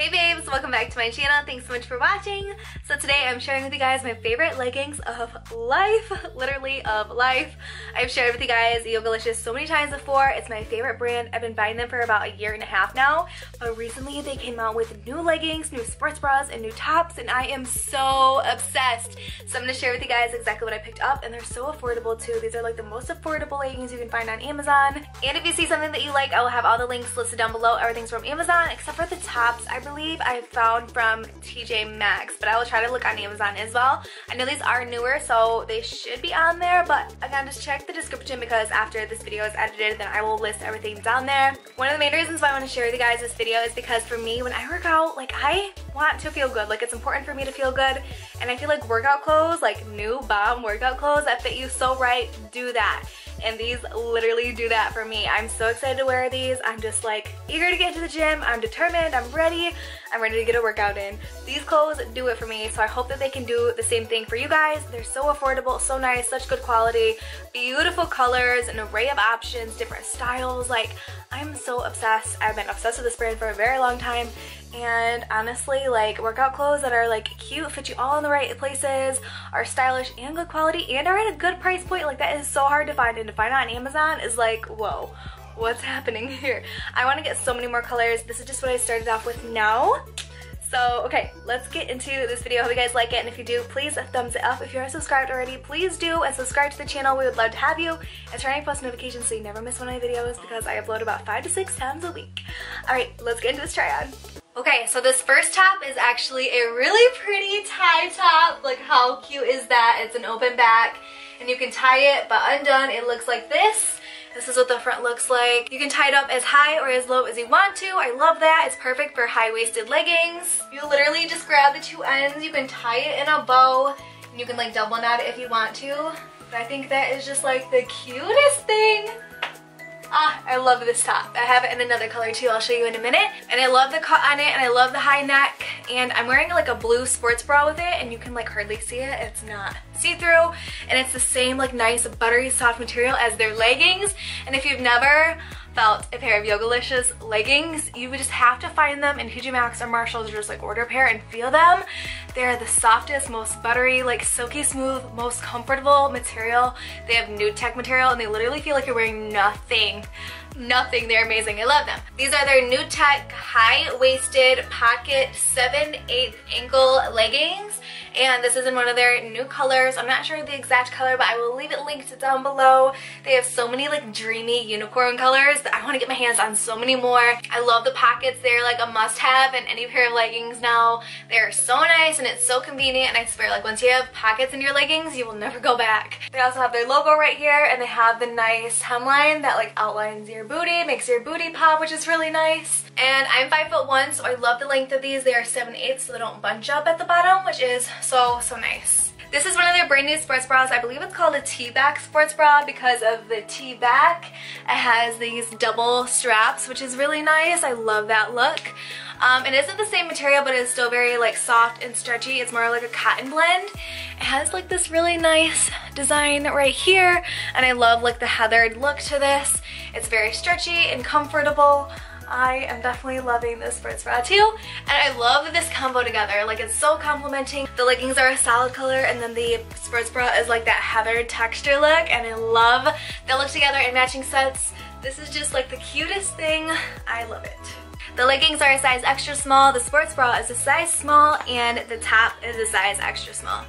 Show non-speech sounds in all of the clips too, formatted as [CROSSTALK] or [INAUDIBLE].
Hey babes, welcome back to my channel. Thanks so much for watching. So today I'm sharing with you guys my favorite leggings of life, [LAUGHS] literally of life. I've shared with you guys Yogalicious so many times before. It's my favorite brand. I've been buying them for about a year and a half now, but recently they came out with new leggings, new sports bras, and new tops, and I am so obsessed. So I'm gonna share with you guys exactly what I picked up, and they're so affordable too. These are like the most affordable leggings you can find on Amazon. And if you see something that you like, I will have all the links listed down below. Everything's from Amazon, except for the tops. I believe I found from TJ Maxx, but I will try to look on Amazon as well. I know these are newer, so they should be on there, but again, just check the description because after this video is edited, then I will list everything down there. One of the main reasons why I want to share with you guys this video is because for me, when I work out, like I want to feel good. Like it's important for me to feel good, and I feel like workout clothes, like new bomb workout clothes that fit you so right, do that and these literally do that for me. I'm so excited to wear these. I'm just like eager to get to the gym. I'm determined. I'm ready. I'm ready to get a workout in. These clothes do it for me, so I hope that they can do the same thing for you guys. They're so affordable, so nice, such good quality, beautiful colors, an array of options, different styles. Like, I'm so obsessed. I've been obsessed with this brand for a very long time and honestly like workout clothes that are like cute fit you all in the right places are stylish and good quality and are at a good price point like that is so hard to find and to find on Amazon is like whoa what's [LAUGHS] happening here I want to get so many more colors this is just what I started off with now so, okay, let's get into this video. Hope you guys like it, and if you do, please thumbs it up. If you aren't subscribed already, please do, and subscribe to the channel. We would love to have you, and turn on post notifications so you never miss one of my videos because I upload about five to six times a week. All right, let's get into this try on. Okay, so this first top is actually a really pretty tie top. Like how cute is that? It's an open back and you can tie it, but undone it looks like this. This is what the front looks like. You can tie it up as high or as low as you want to. I love that. It's perfect for high-waisted leggings. You literally just grab the two ends. You can tie it in a bow. And you can like double knot it if you want to. But I think that is just like the cutest thing. Ah, I love this top. I have it in another color too, I'll show you in a minute. And I love the cut on it and I love the high neck. And I'm wearing like a blue sports bra with it and you can like hardly see it. It's not see-through and it's the same like nice buttery soft material as their leggings. And if you've never felt a pair of Yogalicious leggings, you would just have to find them in TJ Maxx or Marshalls or just like order a pair and feel them. They're the softest, most buttery, like silky smooth, most comfortable material. They have nude tech material and they literally feel like you're wearing nothing. Nothing, they're amazing, I love them. These are their nude tech high-waisted pocket 7 8 ankle leggings and this is in one of their new colors. I'm not sure the exact color, but I will leave it linked down below. They have so many like dreamy unicorn colors that I want to get my hands on so many more. I love the pockets. They're like a must-have in any pair of leggings now. They're so nice and it's so convenient and I swear like once you have pockets in your leggings, you will never go back. They also have their logo right here and they have the nice hemline that like outlines your booty, makes your booty pop, which is really nice. And I'm 5 foot one, so I love the length of these. They are 7 8 so they don't bunch up at the bottom, which is so, so nice. This is one of their brand new sports bras. I believe it's called a T-back sports bra because of the T-back. It has these double straps, which is really nice. I love that look. Um, it isn't the same material, but it's still very like soft and stretchy. It's more like a cotton blend. It has like this really nice design right here, and I love like the heathered look to this. It's very stretchy and comfortable. I am definitely loving this sports bra too. And I love this combo together. Like it's so complimenting. The leggings are a solid color and then the sports bra is like that heather texture look. And I love they look together in matching sets. This is just like the cutest thing. I love it. The leggings are a size extra small, the sports bra is a size small, and the top is a size extra small.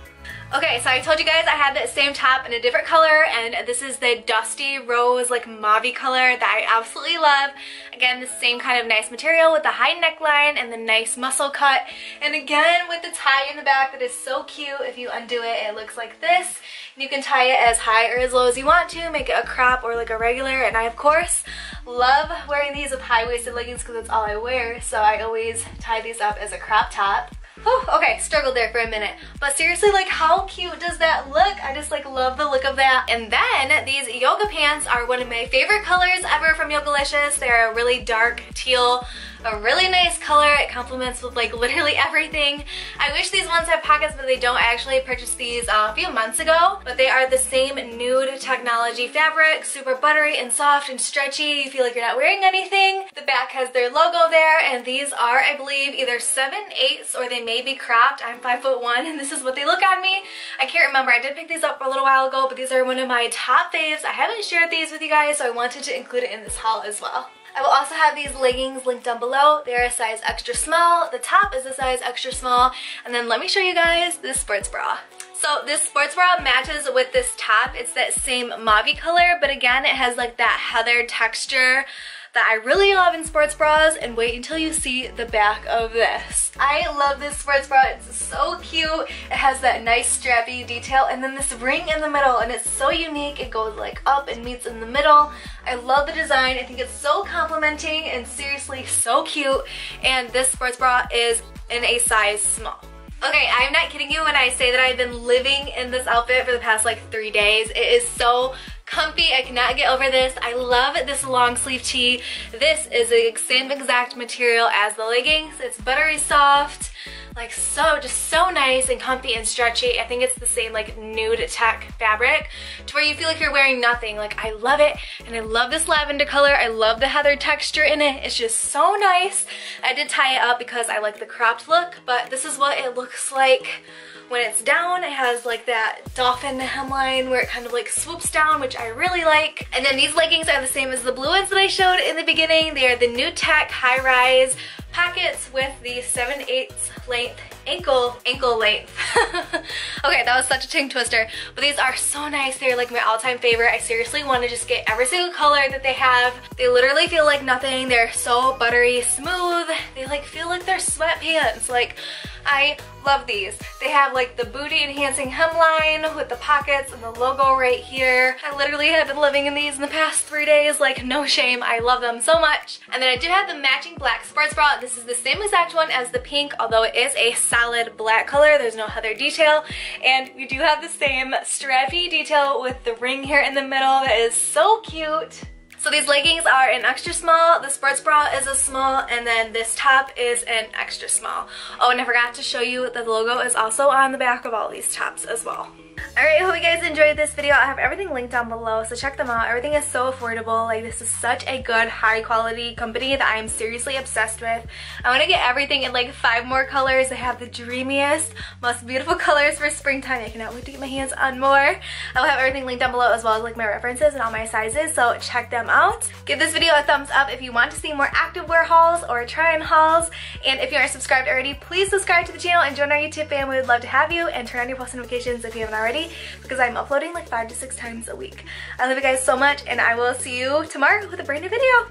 Okay, so I told you guys I had the same top in a different color and this is the dusty rose like mauve color that I absolutely love. Again, the same kind of nice material with the high neckline and the nice muscle cut. And again, with the tie in the back that is so cute. If you undo it, it looks like this. You can tie it as high or as low as you want to, make it a crop or like a regular. And I, of course, love wearing these with high-waisted leggings because that's all I wear. So I always tie these up as a crop top. Whew, okay, struggled there for a minute. But seriously, like how cute does that look? I just like love the look of that. And then these yoga pants are one of my favorite colors ever from Yogalicious. They're a really dark teal a really nice color. It complements with like literally everything. I wish these ones had pockets, but they don't. I actually purchased these uh, a few months ago, but they are the same nude technology fabric, super buttery and soft and stretchy. You feel like you're not wearing anything. The back has their logo there, and these are, I believe, either 7 eighths or they may be cropped. I'm 5 foot 1, and this is what they look on me. I can't remember. I did pick these up a little while ago, but these are one of my top faves. I haven't shared these with you guys, so I wanted to include it in this haul as well. I will also have these leggings linked down below. They're a size extra small. The top is a size extra small. And then let me show you guys this sports bra. So this sports bra matches with this top. It's that same mauve color, but again, it has like that heather texture that I really love in sports bras and wait until you see the back of this. I love this sports bra. It's so cute. It has that nice strappy detail and then this ring in the middle and it's so unique. It goes like up and meets in the middle. I love the design. I think it's so complimenting and seriously so cute. And this sports bra is in a size small. Okay, I'm not kidding you when I say that I've been living in this outfit for the past like three days. It is so comfy. I cannot get over this. I love this long sleeve tee. This is the same exact material as the leggings. It's buttery soft, like so, just so nice and comfy and stretchy. I think it's the same like nude tech fabric to where you feel like you're wearing nothing. Like I love it and I love this lavender color. I love the heather texture in it. It's just so nice. I did tie it up because I like the cropped look, but this is what it looks like when it's down, it has like that dolphin hemline where it kind of like swoops down, which I really like. And then these leggings are the same as the blue ones that I showed in the beginning. They are the nude tech high rise pockets with the 7 8 length ankle ankle length. [LAUGHS] Okay that was such a tongue twister but these are so nice. They're like my all-time favorite. I seriously want to just get every single color that they have. They literally feel like nothing. They're so buttery smooth. They like feel like they're sweatpants like I love these. They have like the booty enhancing hemline with the pockets and the logo right here. I literally have been living in these in the past three days, like no shame. I love them so much. And then I do have the matching black sports bra. This is the same exact one as the pink, although it is a solid black color. There's no heather detail. And we do have the same strappy detail with the ring here in the middle that is so cute. So these leggings are an extra small, the sports bra is a small, and then this top is an extra small. Oh, and I forgot to show you that the logo is also on the back of all these tops as well. Alright, hope you guys enjoyed this video. I have everything linked down below, so check them out. Everything is so affordable. Like, this is such a good, high quality company that I am seriously obsessed with. I want to get everything in like five more colors. They have the dreamiest, most beautiful [LAUGHS] colors for springtime. I cannot wait to get my hands on more. I will have everything linked down below as well as like my references and all my sizes, so check them out. Give this video a thumbs up if you want to see more activewear hauls or try-on hauls. And if you aren't subscribed already, please subscribe to the channel and join our YouTube family. We would love to have you and turn on your post notifications if you haven't already because I'm uploading like five to six times a week. I love you guys so much and I will see you tomorrow with a brand new video.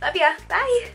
Love ya. Bye.